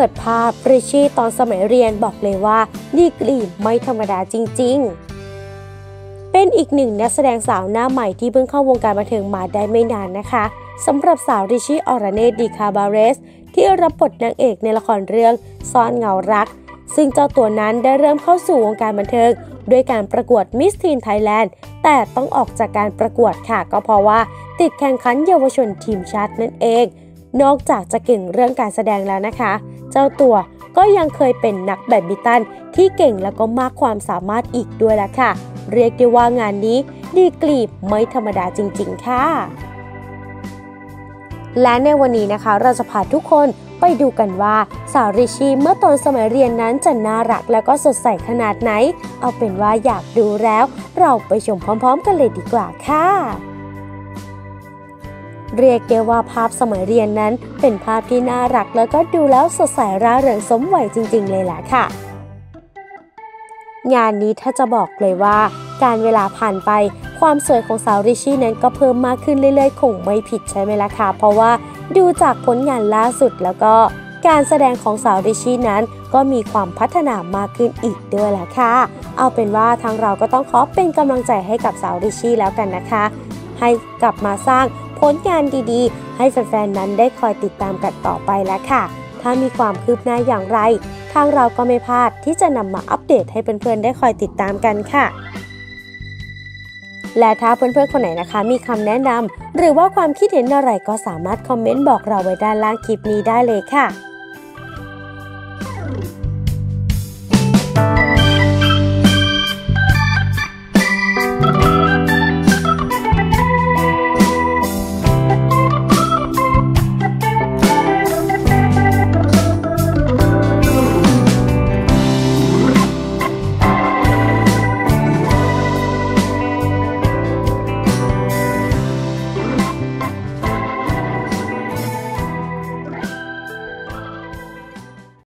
เปิดภาพริชชี่ตอนสมัยเรียนบอกเลยว่าดีกรีไม่ธรรมดาจริง ๆ เป็นอีกหนึ่งนักแสดงสาวหน้าใหม่ที่เพิ่งเข้าวงการบันเทิงมาได้ไม่นานนะคะสำหรับสาวริชชี่ อรเณศ ดีคาบาเลส ที่รับบทนางเอกในละครเรื่องซ่อนเงารัก ซึ่งเจ้าตัวนั้นได้เริ่มเข้าสู่วงการบันเทิงด้วยการประกวด Miss Teen Thailand แต่ต้องออกจากการประกวดค่ะ ก็เพราะว่าติดแข่งขันเยาวชนทีมชาตินั่นเอง นอกจากจะเก่งเรื่องการแสดงแล้วนะคะ เจ้าตัวก็ยังเคยเป็นนักแบดมินตันที่เก่งแล้วก็มากความสามารถอีกด้วยละค่ะ เรียกได้ว่างานนี้ดีกรีบไม่ธรรมดาจริง ๆ ค่ะ และในวันนี้นะคะเราจะพาทุกคนไปดูกันว่าสาวริชีเมื่อตอนสมัยเรียนนั้นจะน่ารักแล้วก็สดใสขนาดไหน เอาเป็นว่าอยากดูแล้ว เราไปชมพร้อม ๆ กันเลยดีกว่าค่ะ เรียกได้ว่าภาพสมัยเรียนนั้น เป็นภาพที่น่ารักแล้วก็ดูแล้วสดใสร่าเริงสมวัยจริง ๆ เลยแหละค่ะ งานนี้ถ้าจะบอกเลยว่า การเวลาผ่านไปความสวยของสาวริชี่นั้นก็เพิ่มมากขึ้นเรื่อยๆ คงไม่ผิดใช่ไหมล่ะคะเพราะว่าดูจากผลงานล่าสุดแล้วก็การแสดงของสาวริชี่นั้นก็มีความพัฒนามากขึ้นอีกด้วยแหละค่ะ เอาเป็นว่าทางเราก็ต้องขอเป็นกำลังใจให้กับสาวริชี่แล้วกันนะคะ ให้กลับมาสร้าง ผลงานดีๆ ให้แฟนๆนั้นได้คอยติดตามกันต่อไปแล้วค่ะ ถ้ามีความคืบหน้าอย่างไร ทางเราก็ไม่พลาดที่จะนำมาอัปเดตให้เพื่อนๆได้คอยติดตามกันค่ะ และถ้าเพื่อนๆคนไหนนะคะ มีคำแนะนำหรือว่าความคิดเห็นอะไรก็สามารถคอมเมนต์บอกเราไว้ด้านล่างคลิปนี้ได้เลยค่ะ